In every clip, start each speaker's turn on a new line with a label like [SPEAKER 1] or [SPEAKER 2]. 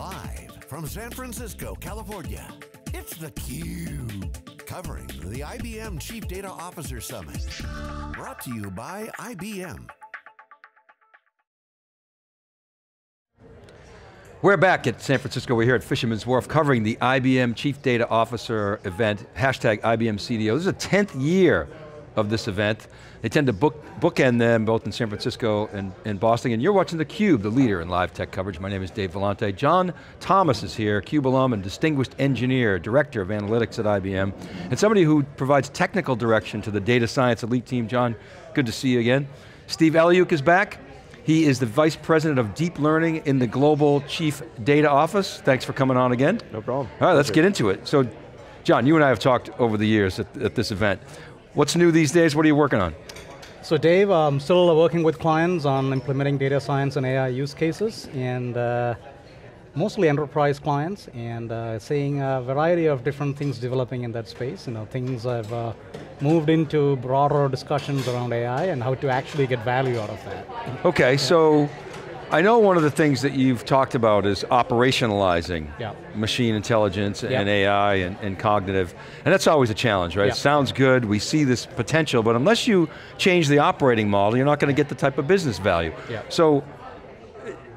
[SPEAKER 1] Live from San Francisco, California, it's theCUBE. Covering the IBM Chief Data Officer Summit. Brought to you by IBM.
[SPEAKER 2] We're back at San Francisco. We're here at Fisherman's Wharf covering the IBM Chief Data Officer event, hashtag IBM CDO. This is the 10th year of this event. They tend to book, bookend them both in San Francisco and, and Boston. And you're watching theCUBE, the leader in live tech coverage. My name is Dave Vellante. John Thomas is here, CUBE alum and distinguished engineer, director of analytics at IBM, and somebody who provides technical direction to the data science elite team. John, good to see you again. Steve Eliuk is back. He is the Vice President of Deep Learning in the Global Chief Data Office. Thanks for coming on again.
[SPEAKER 3] No problem.
[SPEAKER 2] All right, let's get into it. So, John, you and I have talked over the years at, at this event. What's new these days? What are you working on?
[SPEAKER 4] So Dave, I'm still working with clients on implementing data science and AI use cases, and uh, mostly enterprise clients, and uh, seeing a variety of different things developing in that space. You know, things have uh, moved into broader discussions around AI and how to actually get value out of that.
[SPEAKER 2] Okay, yeah. so I know one of the things that you've talked about is operationalizing
[SPEAKER 4] yeah.
[SPEAKER 2] machine intelligence
[SPEAKER 4] yeah.
[SPEAKER 2] and AI and, and, cognitive, and that's always a challenge, right?
[SPEAKER 4] Yeah.
[SPEAKER 2] It sounds good, we see this potential, but unless you change the operating model, you're not going to get the type of business value. So,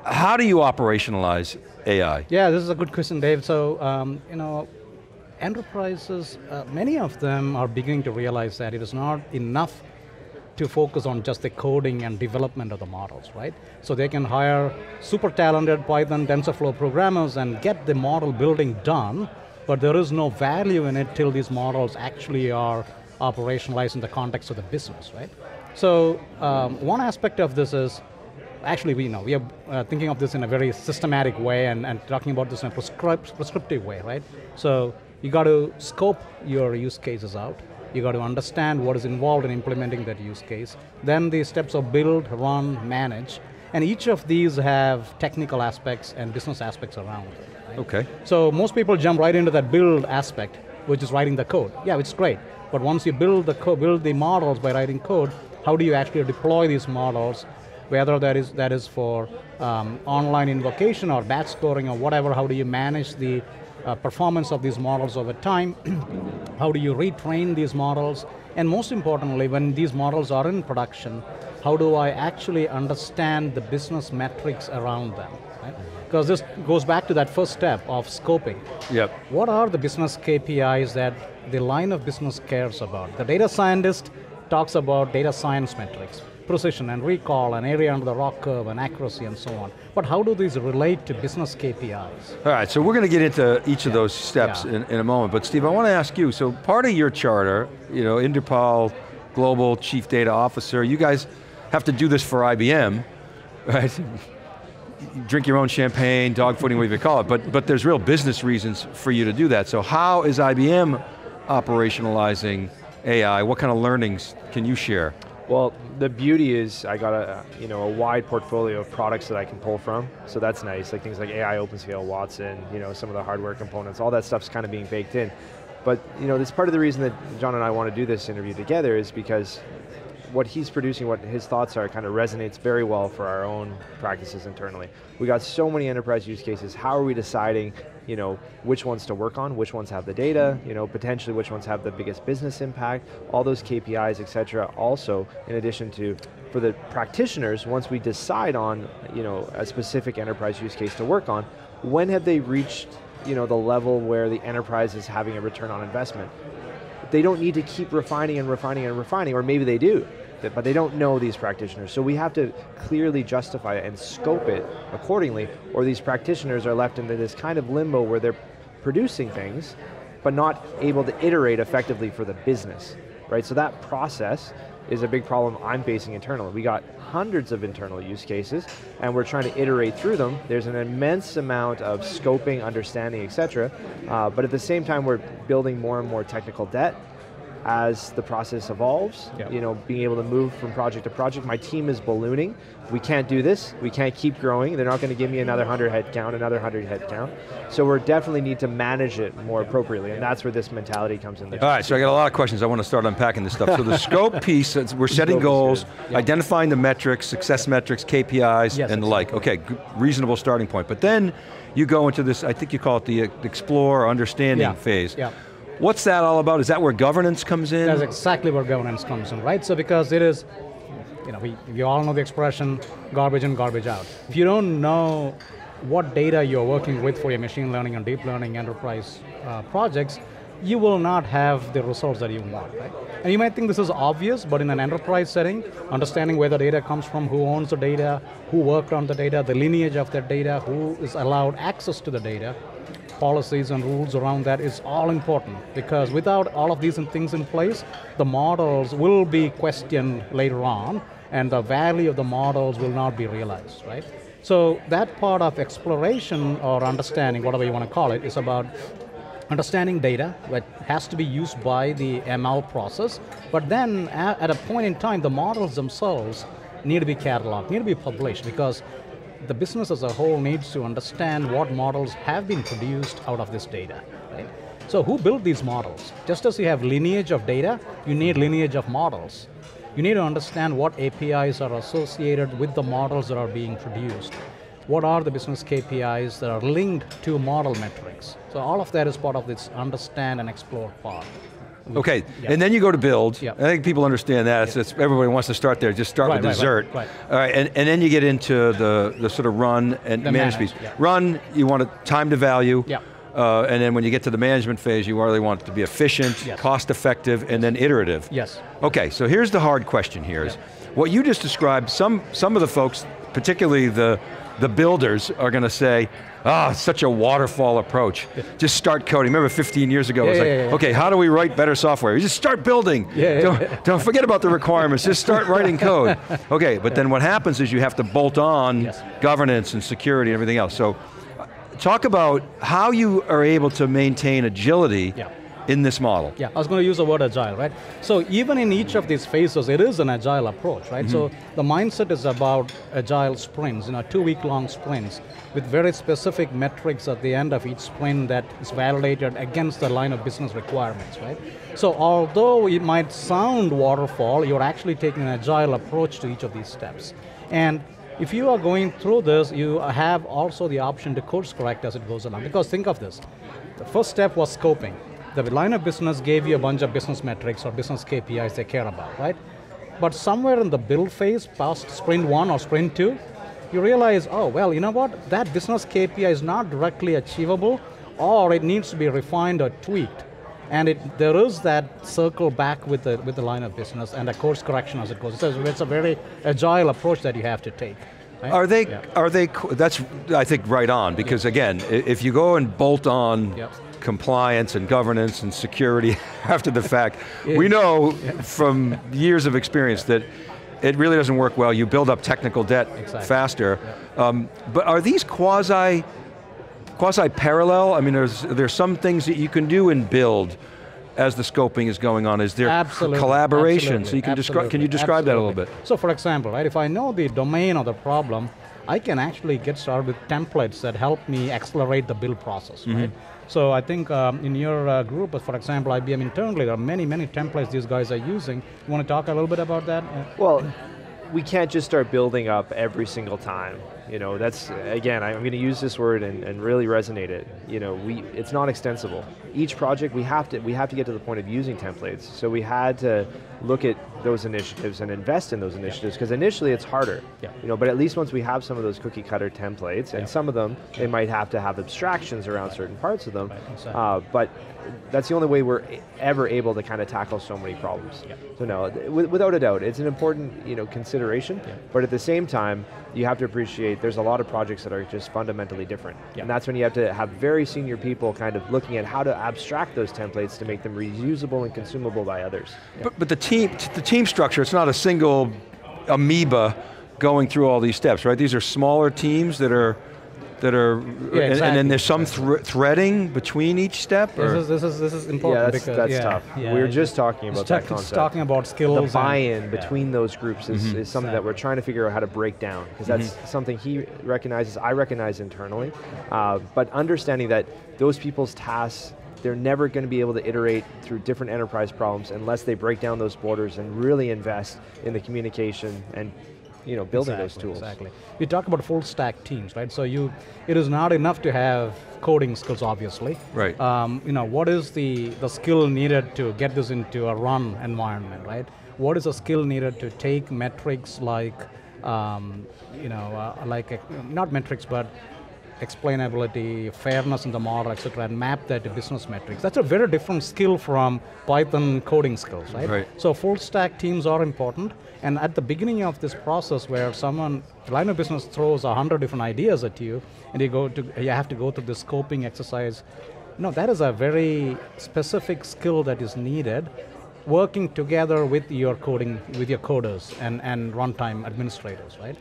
[SPEAKER 2] how do you operationalize AI?
[SPEAKER 4] Yeah, this is a good question, Dave. So, um, you know, enterprises, uh, many of them are beginning to realize that it is not enough to focus on just the coding and development of the models, right? So they can hire super talented Python TensorFlow programmers and get the model building done, but there is no value in it till these models actually are operationalized in the context of the business, right? So um, one aspect of this is, actually we know, we are uh, thinking of this in a very systematic way and, and talking about this in a prescript, prescriptive way, right? So you got to scope your use cases out, you got to understand what is involved in implementing that use case. Then the steps of build, run, manage, and each of these have technical aspects and business aspects around it.
[SPEAKER 2] Right? Okay.
[SPEAKER 4] So most people jump right into that build aspect, which is writing the code. Yeah, it's great, but once you build the build the models by writing code, how do you actually deploy these models? Whether that is that is for um, online invocation or batch scoring or whatever, how do you manage the uh, performance of these models over time, how do you retrain these models, and most importantly, when these models are in production, how do I actually understand the business metrics around them? Because this goes back to that first step of scoping.
[SPEAKER 2] Yep.
[SPEAKER 4] What are the business KPIs that the line of business cares about? The data scientist talks about data science metrics precision and recall and area under the ROC curve and accuracy and so on. But how do these relate to business KPIs?
[SPEAKER 2] All right, so we're going to get into each of those steps yeah. in, in, a moment. But Steve, I want to ask you, so part of your charter, you know, Inderpal, Global Chief Data Officer, you guys have to do this for IBM, right? drink your own champagne, dogfooding, whatever you call it, but, but there's real business reasons for you to do that. So how is IBM operationalizing AI? What kind of learnings can you share?
[SPEAKER 3] Well, the beauty is I got a you know a wide portfolio of products that I can pull from, so that's nice. Like things like AI, OpenScale, Watson, you know some of the hardware components, all that stuff's kind of being baked in. But you know, this part of the reason that John and I want to do this interview together is because what he's producing, what his thoughts are, kind of resonates very well for our own practices internally. We got so many enterprise use cases. How are we deciding, you know, which ones to work on, which ones have the data, you know, potentially which ones have the biggest business impact, all those KPIs, et cetera. Also, in addition to, for the practitioners, once we decide on, you know, a specific enterprise use case to work on, when have they reached, you know, the level where the enterprise is having a return on investment? They don't need to keep refining and refining and refining, or maybe they do but they don't know these practitioners. So we have to clearly justify it and scope it accordingly, or these practitioners are left in this kind of limbo where they're producing things, but not able to iterate effectively for the business, right? So that process is a big problem I'm facing internally. We got hundreds of internal use cases, and we're trying to iterate through them. There's an immense amount of scoping, understanding, et cetera, uh, but at the same time we're building more and more technical debt, as the process evolves,
[SPEAKER 4] Yeah.
[SPEAKER 3] you know, being able to move from project to project. My team is ballooning. We can't do this. We can't keep growing. They're not going to give me another 100 head count, another 100 head count. So we definitely need to manage it more appropriately, and that's where this mentality comes in.
[SPEAKER 2] All right, so I got a lot of questions. I want to start unpacking this stuff. So the scope piece, it's- we're setting goals,
[SPEAKER 3] good. Yeah.
[SPEAKER 2] identifying the metrics, success metrics, KPIs,
[SPEAKER 4] Yes,
[SPEAKER 2] and the like. Okay, reasonable starting point. But then you go into this, I think you call it the uh, explore, understanding
[SPEAKER 4] Yeah,
[SPEAKER 2] phase.
[SPEAKER 4] yeah.
[SPEAKER 2] What's that all about? Is that where governance comes in?
[SPEAKER 4] That's exactly where governance comes in, right? So because it is, you know, we, we all know the expression garbage in, garbage out. If you don't know what data you're working with for your machine learning and deep learning enterprise uh, projects, you will not have the results that you want, right? And you might think this is obvious, but in an enterprise setting, understanding where the data comes from, who owns the data, who worked on the data, the lineage of that data, who is allowed access to the data, policies and rules around that is all important because without all of these things in place, the models will be questioned later on and the value of the models will not be realized, right? So that part of exploration or understanding, whatever you want to call it, is about understanding data that has to be used by the ML process, but then at a point in time, the models themselves need to be cataloged, need to be published because the business as a whole needs to understand what models have been produced out of this data. Right? So who built these models? Just as you have lineage of data, you need lineage of models. You need to understand what APIs are associated with the models that are being produced. What are the business KPIs that are linked to model metrics? So all of that is part of this understand and explore part.
[SPEAKER 2] Okay,
[SPEAKER 4] Yeah.
[SPEAKER 2] and then you go to build.
[SPEAKER 4] Yeah.
[SPEAKER 2] I think people understand that. It's, it's- everybody wants to start there. Just start
[SPEAKER 4] Right,
[SPEAKER 2] with
[SPEAKER 4] right,
[SPEAKER 2] dessert.
[SPEAKER 4] right.
[SPEAKER 2] All right, and, and then you get into the, the sort of run and
[SPEAKER 4] The
[SPEAKER 2] manage
[SPEAKER 4] manage,
[SPEAKER 2] piece. Run, you want a time to value.
[SPEAKER 4] Yeah.
[SPEAKER 2] Uh, and then when you get to the management phase, you really want it to be efficient,
[SPEAKER 4] Yes.
[SPEAKER 2] cost effective, and then iterative.
[SPEAKER 4] Yes.
[SPEAKER 2] Okay, so here's the hard question here is, what you just described, some, some of the folks, particularly the, the builders, are going to say, ah, it's such a waterfall approach. Just start coding. Remember 15 years ago, it was
[SPEAKER 4] Yeah,
[SPEAKER 2] like,
[SPEAKER 4] yeah, yeah.
[SPEAKER 2] okay, how do we write better software? You just start building.
[SPEAKER 4] Yeah, yeah,
[SPEAKER 2] don't, don't forget about the requirements, just start writing code. Okay, but then what happens is you have to bolt on
[SPEAKER 4] Yes.
[SPEAKER 2] governance and security and everything else. So uh, talk about how you are able to maintain agility
[SPEAKER 4] Yeah.
[SPEAKER 2] In this model.
[SPEAKER 4] Yeah, I was going to use the word agile, right? So even in each of these phases, it is an agile approach, right? So mm-hmm. the mindset is about agile sprints, you know, two week long sprints with very specific metrics at the end of each sprint that is validated against the line of business requirements, right? So although it might sound waterfall, you're actually taking an agile approach to each of these steps. And if you are going through this, you have also the option to course correct as it goes along. Because think of this, the first step was scoping. The line of business gave you a bunch of business metrics or business KPIs they care about, right? But somewhere in the build phase, past sprint one or sprint two, you realize, oh, well, you know what? That business KPI is not directly achievable or it needs to be refined or tweaked. And it, there is that circle back with the, with the line of business and a course correction as it goes. So it's a very agile approach that you have to take. right?
[SPEAKER 2] Are they,
[SPEAKER 4] Yeah.
[SPEAKER 2] are they, that's, I think, right on, because again, if you go and bolt on
[SPEAKER 4] Yep.
[SPEAKER 2] Compliance and governance and security after the fact,
[SPEAKER 4] Yeah.
[SPEAKER 2] we know from years of experience that it really doesn't work well. You build up technical debt
[SPEAKER 4] Exactly.
[SPEAKER 2] faster. Um, but are these quasi, quasi parallel? I mean, there's, there's some things that you can do and build as the scoping is going on. Is there
[SPEAKER 4] Absolutely.
[SPEAKER 2] collaboration?
[SPEAKER 4] absolutely,
[SPEAKER 2] So you can describe, can you describe that a little bit?
[SPEAKER 4] So for example, right, if I know the domain of the problem, I can actually get started with templates that help me accelerate the build process,
[SPEAKER 2] Mm-hmm.
[SPEAKER 4] right? So I think um, in your uh, group, for example, IBM internally, there are many, many templates these guys are using. You want to talk a little bit about that? Uh,
[SPEAKER 3] Well, we can't just start building up every single time. You know, that's again, I'm going to use this word and, and really resonate it. You know, we it's not extensible. Each project we have to we have to get to the point of using templates. So we had to look at those initiatives and invest in those initiatives because initially it's harder.
[SPEAKER 4] Yeah.
[SPEAKER 3] You know, but at least once we have some of those cookie cutter templates, and some of them they might have to have abstractions around certain parts of them.
[SPEAKER 4] Right, exactly.
[SPEAKER 3] Uh, but that's the only way we're ever able to kind of tackle so many problems.
[SPEAKER 4] Yeah.
[SPEAKER 3] So no, without a doubt, it's an important you know consideration. But at the same time, you have to appreciate there's a lot of projects that are just fundamentally different,
[SPEAKER 4] Yeah.
[SPEAKER 3] and that's when you have to have very senior people kind of looking at how to abstract those templates to make them reusable and consumable by others.
[SPEAKER 2] But, but the team, the team structure, it's not a single amoeba going through all these steps, right? These are smaller teams that are that are, and, and then there's some thr- threading between each step?
[SPEAKER 4] This is, this is, this is important
[SPEAKER 3] Yeah, that's,
[SPEAKER 4] because,
[SPEAKER 3] that's
[SPEAKER 4] yeah,
[SPEAKER 3] tough.
[SPEAKER 4] yeah,
[SPEAKER 3] we were
[SPEAKER 4] it-
[SPEAKER 3] just talking
[SPEAKER 4] it's
[SPEAKER 3] about that concept.
[SPEAKER 4] It's talking about skills.
[SPEAKER 3] the buy-in
[SPEAKER 4] yeah.
[SPEAKER 3] between those groups is,
[SPEAKER 2] Mm-hmm.
[SPEAKER 3] is something that we're trying to figure out how to break down because that's something he recognizes, I recognize internally. Uh, but understanding that those people's tasks, they're never going to be able to iterate through different enterprise problems unless they break down those borders and really invest in the communication and you know building those tools.
[SPEAKER 4] Exactly. We talk about full stack teams, right? So you, it is not enough to have coding skills, obviously.
[SPEAKER 2] Right.
[SPEAKER 4] Um, you know, what is the the skill needed to get this into a run environment, right? What is the skill needed to take metrics like, um, you know, uh, like uh, not metrics, but explainability, fairness in the model, etc., and map that to business metrics. That's a very different skill from Python coding skills, right?
[SPEAKER 2] Right.
[SPEAKER 4] So full stack teams are important, and at the beginning of this process, where someone line of business throws a hundred different ideas at you, and you go to you have to go through the scoping exercise. No, that is a very specific skill that is needed. Working together with your coding, with your coders and, and runtime administrators, right?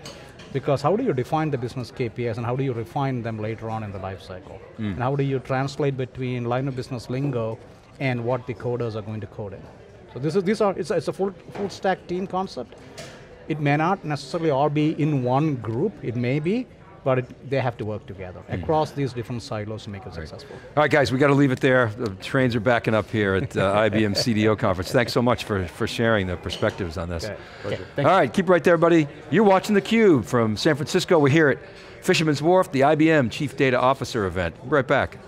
[SPEAKER 4] Because how do you define the business KPIs and how do you refine them later on in the life cycle? Hmm. And how do you translate between line of business lingo and what the coders are going to code in? So this is these are it's a, it's a full full stack team concept. It may not necessarily all be in one group. It may be, but it, they have to work together across these different silos to make it successful.
[SPEAKER 2] All right, guys, we got to leave it there. The trains are backing up here at uh, IBM CDO conference. Thanks so much for, for sharing the perspectives on this.
[SPEAKER 3] Okay,
[SPEAKER 4] Okay,
[SPEAKER 3] pleasure.
[SPEAKER 4] thank
[SPEAKER 2] All
[SPEAKER 4] you.
[SPEAKER 2] right, keep right there, buddy. You're watching theCUBE from San Francisco. We're here at Fisherman's Wharf, the IBM Chief Data Officer event. Be right back.